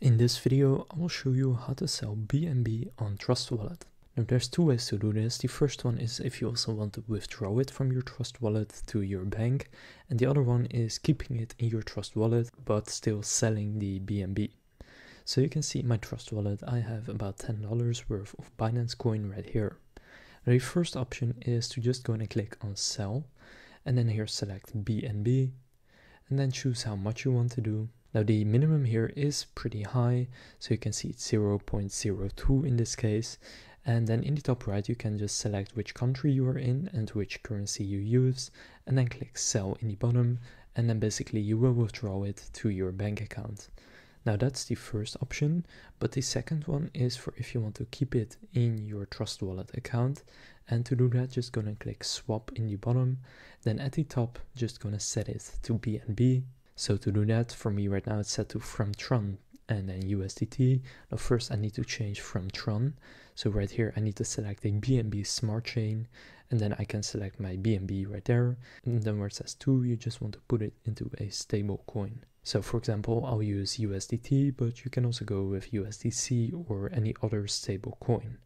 In this video, I will show you how to sell BNB on Trust Wallet. Now there's two ways to do this. The first one is if you also want to withdraw it from your Trust Wallet to your bank. And the other one is keeping it in your Trust Wallet but still selling the BNB. So you can see in my Trust Wallet I have about $10 worth of Binance coin right here. The first option is to just go and click on sell and then here select BNB and then choose how much you want to do. Now the minimum here is pretty high, so you can see it's 0.02 in this case. And then in the top right, you can just select which country you are in and which currency you use, and then click sell in the bottom, and then basically you will withdraw it to your bank account. Now that's the first option, but the second one is for if you want to keep it in your Trust Wallet account. And to do that, just gonna click swap in the bottom. Then at the top, just gonna set it to BNB. So to do that, for me right now, it's set to from Tron and then USDT. Now first I need to change from Tron. So right here, I need to select a BNB smart chain and then I can select my BNB right there. And then where it says two, you just want to put it into a stable coin. So for example, I'll use USDT, but you can also go with USDC or any other stable coin.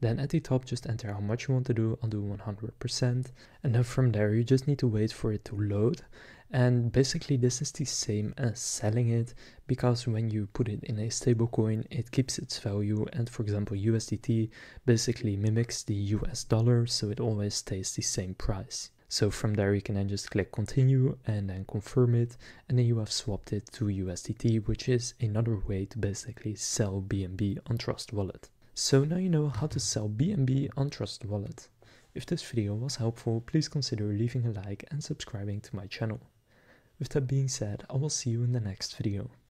Then at the top, just enter how much you want to do. I'll do 100%. And then from there, you just need to wait for it to load. And basically, this is the same as selling it because when you put it in a stable coin, it keeps its value. And for example, USDT basically mimics the US dollar, so it always stays the same price. So from there you can then just click continue and then confirm it and then you have swapped it to USDT which is another way to basically sell BNB on Trust Wallet. So now you know how to sell BNB on Trust Wallet. If this video was helpful please consider leaving a like and subscribing to my channel. With that being said I will see you in the next video.